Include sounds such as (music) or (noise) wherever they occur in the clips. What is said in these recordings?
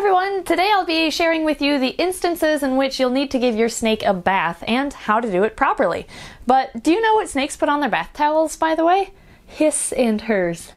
everyone! Today I'll be sharing with you the instances in which you'll need to give your snake a bath and how to do it properly. But do you know what snakes put on their bath towels, by the way? His and hers.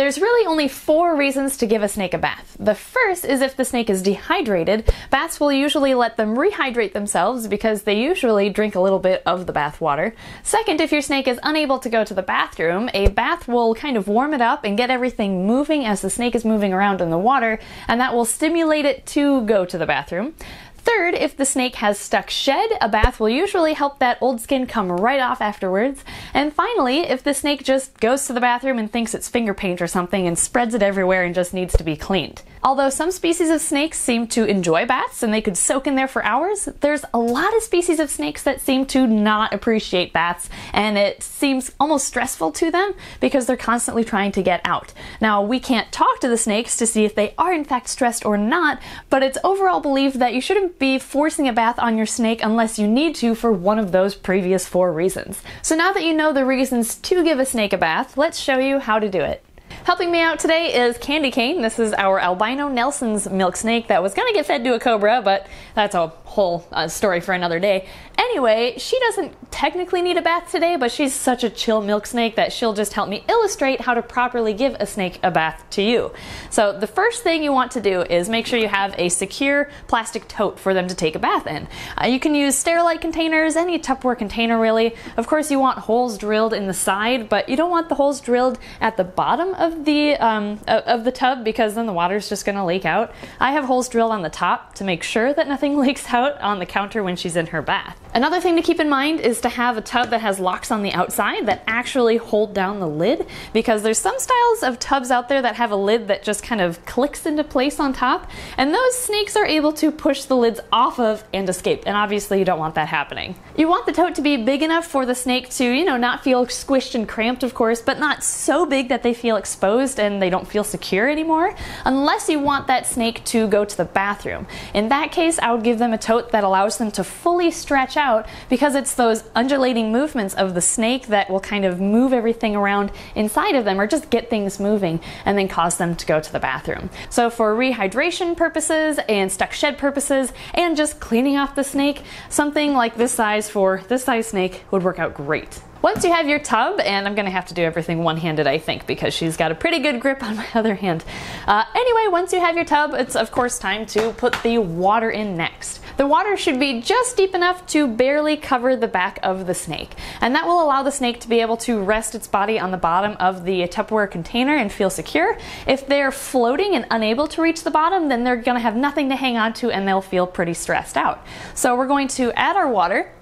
There's really only four reasons to give a snake a bath. The first is if the snake is dehydrated. Baths will usually let them rehydrate themselves because they usually drink a little bit of the bath water. Second, if your snake is unable to go to the bathroom, a bath will kind of warm it up and get everything moving as the snake is moving around in the water, and that will stimulate it to go to the bathroom. Third, if the snake has stuck shed, a bath will usually help that old skin come right off afterwards. And finally, if the snake just goes to the bathroom and thinks it's finger paint or something and spreads it everywhere and just needs to be cleaned. Although some species of snakes seem to enjoy baths and they could soak in there for hours, there's a lot of species of snakes that seem to not appreciate baths and it seems almost stressful to them because they're constantly trying to get out. Now, we can't talk to the snakes to see if they are in fact stressed or not, but it's overall believed that you shouldn't be forcing a bath on your snake unless you need to for one of those previous four reasons. So now that you know the reasons to give a snake a bath, let's show you how to do it. Helping me out today is Candy Cane. This is our albino Nelson's milk snake that was gonna get fed to a cobra, but that's a whole uh, story for another day. Anyway, she doesn't technically need a bath today, but she's such a chill milk snake that she'll just help me illustrate how to properly give a snake a bath to you. So the first thing you want to do is make sure you have a secure plastic tote for them to take a bath in. Uh, you can use Sterilite containers, any Tupperware container really. Of course you want holes drilled in the side, but you don't want the holes drilled at the bottom of the, um, of the tub because then the water's just gonna leak out. I have holes drilled on the top to make sure that nothing (laughs) leaks out on the counter when she's in her bath. Another thing to keep in mind is to have a tub that has locks on the outside that actually hold down the lid because there's some styles of tubs out there that have a lid that just kind of clicks into place on top and those snakes are able to push the lids off of and escape and obviously you don't want that happening. You want the tote to be big enough for the snake to, you know, not feel squished and cramped of course, but not so big that they feel exposed and they don't feel secure anymore unless you want that snake to go to the bathroom. In that case, I would give them a tote that allows them to fully stretch out because it's those undulating movements of the snake that will kind of move everything around inside of them or just get things moving and then cause them to go to the bathroom. So for rehydration purposes and stuck shed purposes and just cleaning off the snake, something like this size for this size snake would work out great. Once you have your tub, and I'm gonna have to do everything one-handed I think because she's got a pretty good grip on (laughs) my other hand. Uh, anyway, once you have your tub, it's of course time to put the water in next. The water should be just deep enough to barely cover the back of the snake. And that will allow the snake to be able to rest its body on the bottom of the Tupperware container and feel secure. If they're floating and unable to reach the bottom, then they're gonna have nothing to hang on to and they'll feel pretty stressed out. So we're going to add our water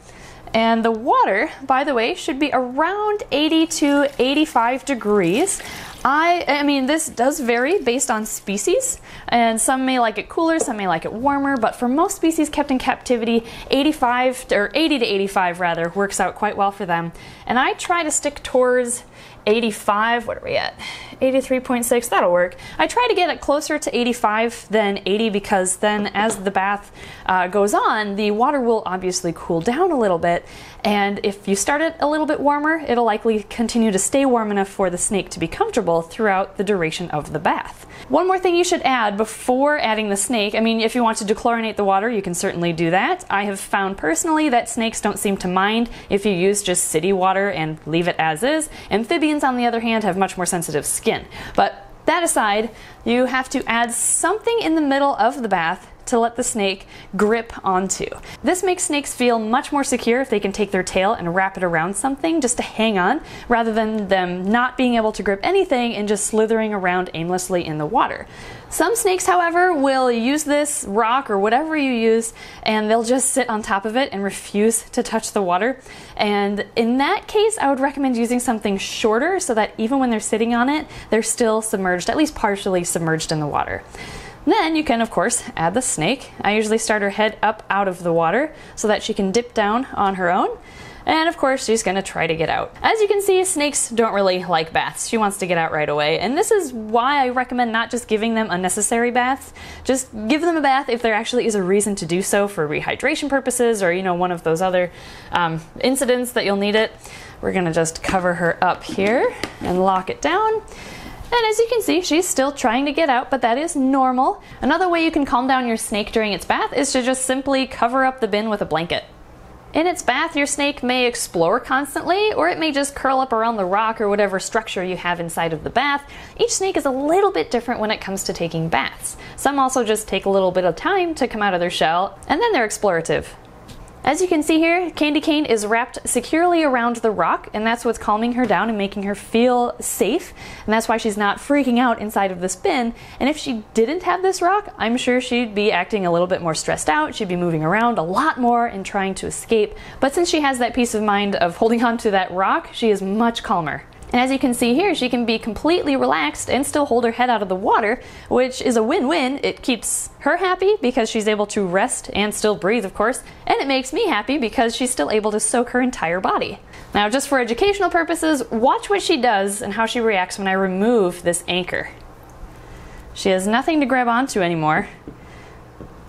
and the water, by the way, should be around 80 to 85 degrees. I, I mean, this does vary based on species, and some may like it cooler, some may like it warmer, but for most species kept in captivity, 85 or 80 to 85 rather works out quite well for them. And I try to stick towards 85, what are we at? 83.6, that'll work. I try to get it closer to 85 than 80 because then as the bath uh, goes on, the water will obviously cool down a little bit. And if you start it a little bit warmer, it'll likely continue to stay warm enough for the snake to be comfortable throughout the duration of the bath. One more thing you should add before adding the snake, I mean, if you want to dechlorinate the water, you can certainly do that. I have found personally that snakes don't seem to mind if you use just city water and leave it as is. Amphibians, on the other hand, have much more sensitive skin. But that aside, you have to add something in the middle of the bath to let the snake grip onto. This makes snakes feel much more secure if they can take their tail and wrap it around something just to hang on, rather than them not being able to grip anything and just slithering around aimlessly in the water. Some snakes, however, will use this rock or whatever you use and they'll just sit on top of it and refuse to touch the water. And in that case, I would recommend using something shorter so that even when they're sitting on it, they're still submerged, at least partially submerged in the water. Then you can, of course, add the snake. I usually start her head up out of the water so that she can dip down on her own. And of course, she's gonna try to get out. As you can see, snakes don't really like baths. She wants to get out right away. And this is why I recommend not just giving them unnecessary baths. Just give them a bath if there actually is a reason to do so for rehydration purposes or, you know, one of those other um, incidents that you'll need it. We're gonna just cover her up here and lock it down. And as you can see, she's still trying to get out, but that is normal. Another way you can calm down your snake during its bath is to just simply cover up the bin with a blanket. In its bath, your snake may explore constantly, or it may just curl up around the rock or whatever structure you have inside of the bath. Each snake is a little bit different when it comes to taking baths. Some also just take a little bit of time to come out of their shell, and then they're explorative. As you can see here, Candy Cane is wrapped securely around the rock, and that's what's calming her down and making her feel safe. And that's why she's not freaking out inside of this bin. And if she didn't have this rock, I'm sure she'd be acting a little bit more stressed out. She'd be moving around a lot more and trying to escape. But since she has that peace of mind of holding (laughs) on to that rock, she is much calmer. And as you can see here, she can be completely relaxed and still hold her head out of the water, which is a win-win. It keeps her happy because she's able to rest and still breathe, of course, and it makes me happy because she's still able to soak her entire body. Now, just for educational purposes, watch what she does and how she reacts when I remove this anchor. She has nothing to grab onto anymore.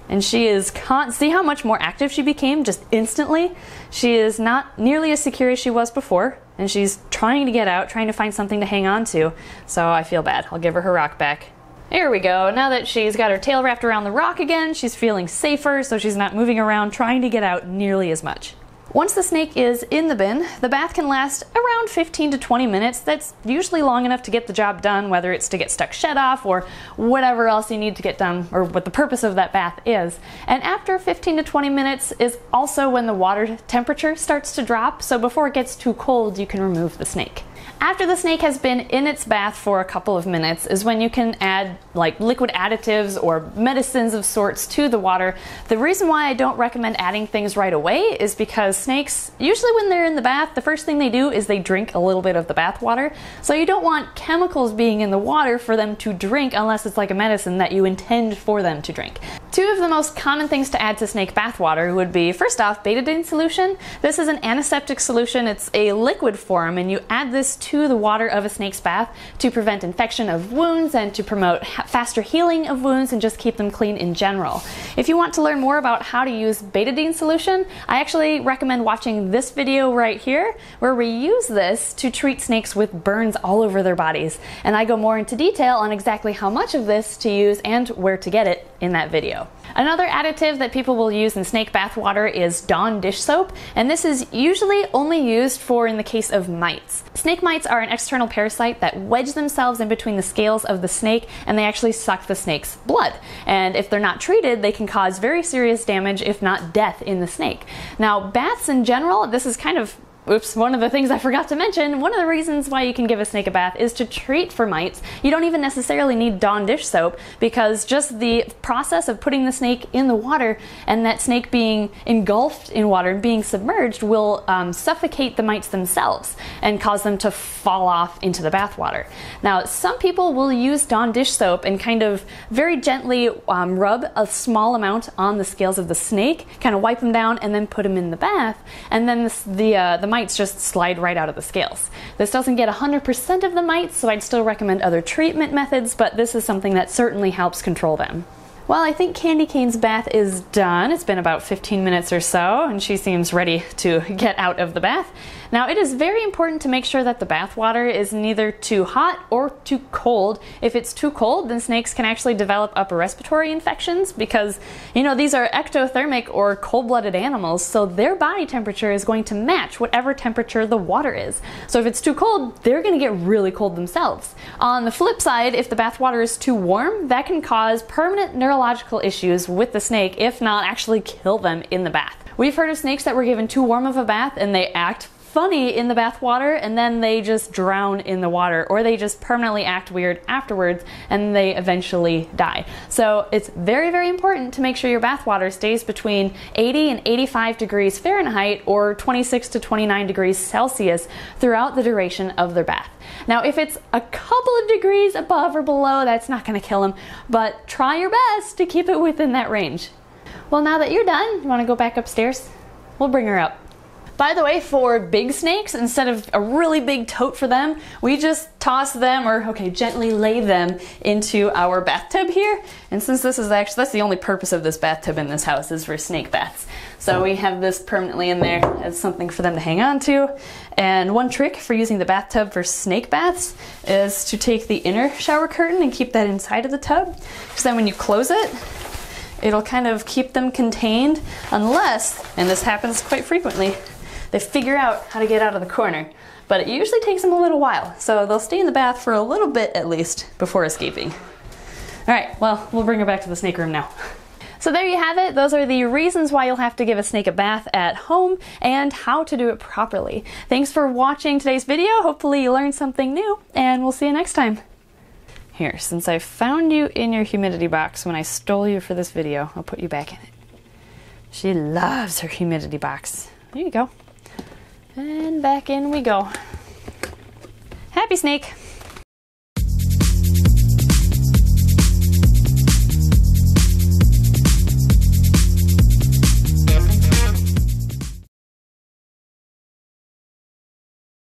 And she is con- see how much more active she became just instantly? She is not nearly as secure as she was before and she's trying to get out, trying to find something to hang on to. So I feel bad. I'll give her her rock back. There we go. Now that she's got her tail wrapped around the rock again, she's feeling safer, so she's not moving around trying to get out nearly as much. Once the snake is in the bin, the bath can last around 15 to 20 minutes. That's usually long enough to get the job done, whether it's to get stuck shed off or whatever else you need to get done, or what the purpose of that bath is. And after 15 to 20 minutes is also when the water temperature starts to drop, so before it gets too cold, you can remove the snake. After the snake has been in its bath for a couple of minutes is when you can add like liquid additives or medicines of sorts to the water. The reason why I don't recommend adding things right away is because snakes, usually when they're in the bath, the first thing they do is they drink a little bit of the bath water. So you don't want chemicals being in the water for them to drink unless it's like a medicine that you intend for them to drink. Two of the most common things to add to snake bath water would be first off, betadine solution. This is an antiseptic solution. It's a liquid form and you add this to to the water of a snake's bath to prevent infection of wounds and to promote faster healing of wounds and just keep them clean in general. If you want to learn more about how to use betadine solution, I actually recommend watching this video right here where we use this to treat snakes with burns all over their bodies. And I go more into detail on exactly how much of this to use and where to get it in that video. Another additive that people will use in snake bath water is Dawn dish soap, and this is usually only used for in the case of mites. Snake mites are an external parasite that wedge themselves in between the scales of the snake and they actually suck the snake's blood. And if they're not treated, they can cause very serious damage, if not death, in the snake. Now, baths in general, this is kind of Oops, one of the things I forgot to mention, one of the reasons why you can give a snake a bath is to treat for mites. You don't even necessarily need Dawn dish soap because just the process of putting the snake in the water and that snake being engulfed in water and being submerged will um, suffocate the mites themselves and cause them to fall off into the bath water. Now, some people will use Dawn dish soap and kind of very gently um, rub a small amount on the scales of the snake, kind of wipe them down, and then put them in the bath. And then this, the, uh, the mites just slide right out of the scales. This doesn't get 100% of the mites, so I'd still recommend other treatment methods, but this is something that certainly helps control them. Well, I think Candy Cane's bath is done. It's been about 15 minutes or so, and she seems ready to get out of the bath. Now, it is very important to make sure that the bath water is neither too hot or too cold. If it's too cold, then snakes can actually develop upper respiratory infections because, you know, these are ectothermic or cold-blooded animals, so their body temperature is going to match whatever temperature the water is. So if it's too cold, they're going to get really cold themselves. On the flip side, if the bath water is too warm, that can cause permanent neurological issues with the snake, if not actually kill them in the bath. We've heard of snakes that were given too warm of a bath and they act funny in the bath water and then they just drown in the water or they just permanently act weird afterwards and they eventually die. So it's very, very important to make sure your bath water stays between 80 and 85 degrees Fahrenheit or 26 to 29 degrees Celsius throughout the duration of their bath. Now, if it's a couple of degrees above or below, that's not going to kill them, but try your best to keep it within that range. Well, now that you're done, you want to go back upstairs? We'll bring her up. By the way, for big snakes, instead of a really big tote for them, we just toss them or, okay, gently lay them into our bathtub here. And since this is actually, that's the only purpose of this bathtub in this house is for snake baths. So we have this permanently in there as something for them to hang on to. And one trick for using the bathtub for snake baths is to take the inner shower curtain and keep that inside of the tub. Because then when you close it, it'll kind of keep them contained unless, and this happens quite frequently, they figure out how to get out of the corner. But it usually takes them a little while, so they'll stay in the bath for a little bit at least before escaping. All right, well, we'll bring her back to the snake room now. So there you have it. Those are the reasons why you'll have to give a snake a bath at home and how to do it properly. Thanks for watching today's video. Hopefully you learned something new and we'll see you next time. Here, since I found you in your humidity box when I stole you for this video, I'll put you back in it. She loves her humidity box. There you go. And back in we go. Happy snake.